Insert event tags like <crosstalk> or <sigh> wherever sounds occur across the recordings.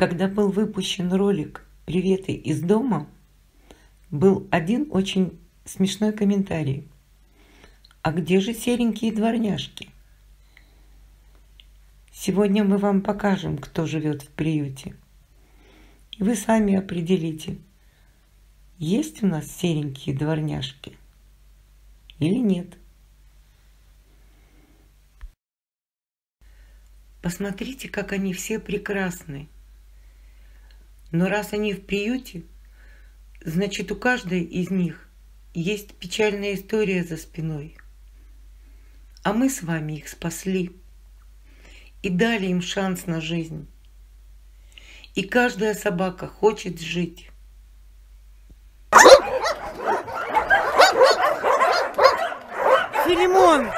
Когда был выпущен ролик «Приветы из дома», был один очень смешной комментарий. А где же серенькие дворняжки? Сегодня мы вам покажем, кто живет в приюте. И вы сами определите, есть у нас серенькие дворняжки или нет. Посмотрите, как они все прекрасны. Но раз они в приюте, значит у каждой из них есть печальная история за спиной. А мы с вами их спасли и дали им шанс на жизнь. И каждая собака хочет жить. Филимон,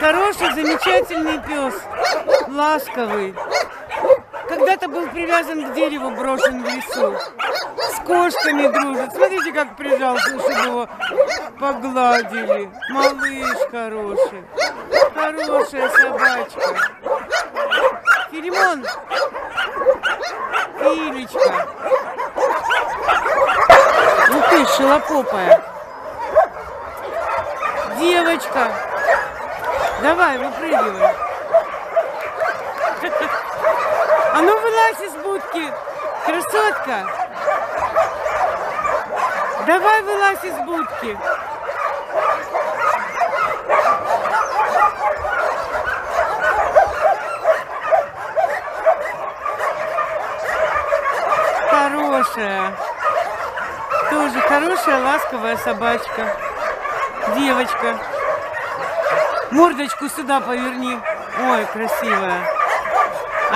хороший, замечательный пес, ласковый. Когда-то был привязан к дереву, брошен в лесу. С кошками дружит. Смотрите, как прижался, чтобы его погладили. Малыш хороший. Хорошая собачка. Филимон. Филечка. Ух ты, шелопопая. Девочка. Давай, выпрыгивай. <laughs> А ну вылазь из будки, красотка. Давай вылазь из будки. Хорошая. Тоже хорошая, ласковая собачка. Девочка. Мордочку сюда поверни. Ой, красивая.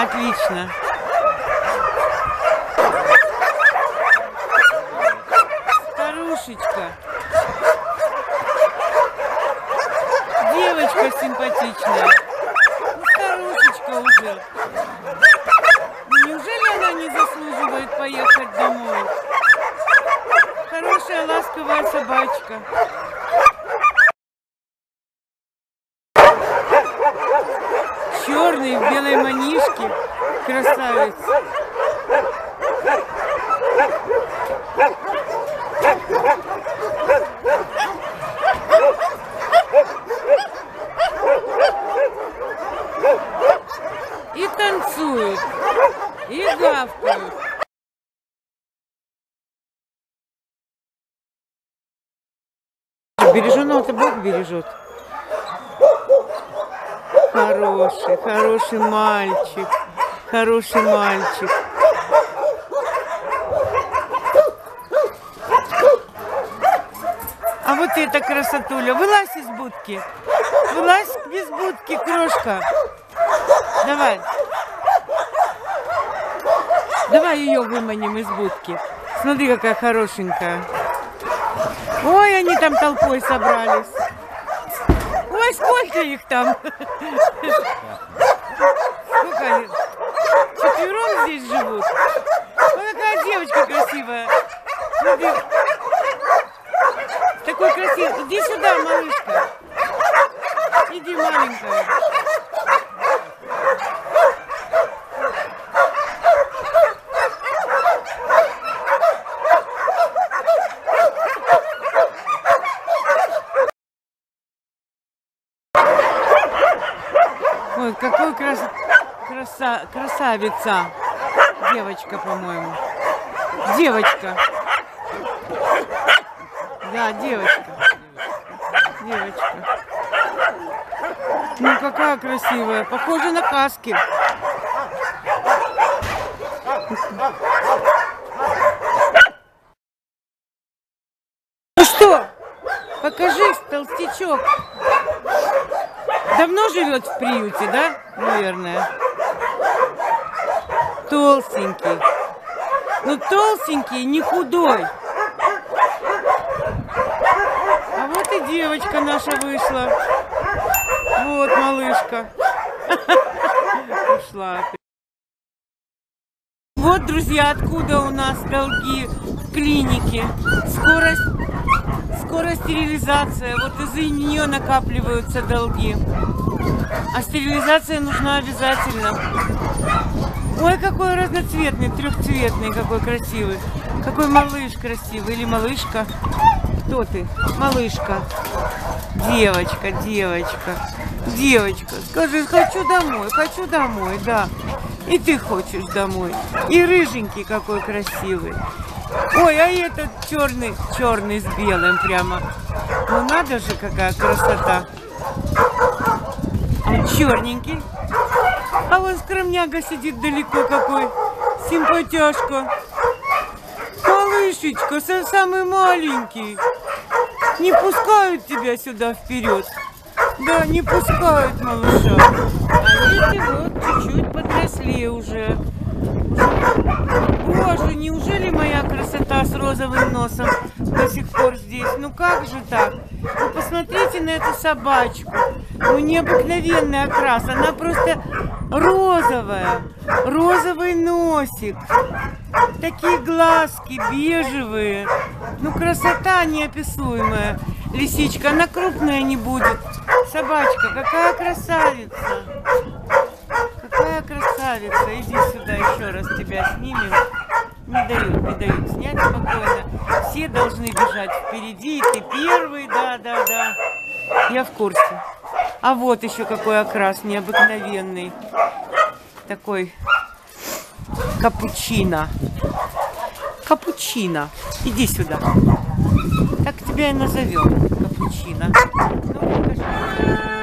Отлично. Старушечка. Девочка симпатичная. Ну, старушечка уже. Ну, неужели она не заслуживает поехать домой? Хорошая, ласковая собачка. Манишке. Красавец. И танцуют, и гавкают. Береженого-то Бог бережет. Хороший, хороший мальчик. Хороший мальчик. А вот эта красотуля. Вылазь из будки. Вылазь из будки, крошка. Давай. Давай ее выманим из будки. Смотри, какая хорошенькая. Ой, они там толпой собрались. Ой, сколько их там? Сколько они? Четвером здесь живут? Ой, какая девочка красивая. Смотри. Такой красивый. Иди сюда, малышка. Иди, маленькая. Ой, какой крас... краса... красавица. Девочка, по-моему. Девочка. Да, девочка. Девочка. Ну, какая красивая. Похожа на каски. Ну что, покажи, толстячок. Давно живет в приюте, да? Наверное. Толстенький. Ну, толстенький, не худой. А вот и девочка наша вышла. Вот малышка. <laughs> Ушла. Вот, друзья, откуда у нас долги в клинике. Скорость скоро стерилизация. Вот из-за нее накапливаются долги. А стерилизация нужна обязательно. Ой, какой разноцветный, трехцветный, какой красивый. Какой малыш красивый или малышка. Кто ты? Малышка. Девочка, девочка. Девочка, скажи, хочу домой, хочу домой, да. И ты хочешь домой. И рыженький какой красивый. Ой, а этот черный, черный с белым прямо. Ну надо же, какая красота. Он черненький. А вон скромняга сидит далеко какой. Симпатяшка. Малышечка, самый маленький. Не пускают тебя сюда вперед. Да, не пускают малыша. А эти вот чуть-чуть подросли уже. Боже, неужели моя красота с розовым носом до сих пор здесь? Ну как же так? Вы посмотрите на эту собачку. Ну необыкновенный окрас. Она просто розовая. Розовый носик. Такие глазки бежевые. Ну красота неописуемая. Лисичка, она крупная не будет. Собачка, какая красавица. Красавица. Иди сюда еще раз тебя снимем. Не дают, не дают снять спокойно. Все должны бежать впереди. Ты первый, да, да, да. Я в курсе. А вот еще какой окрас необыкновенный. Такой капучино. Капучино. Иди сюда. Так тебя и назовем. Капучино. Ну,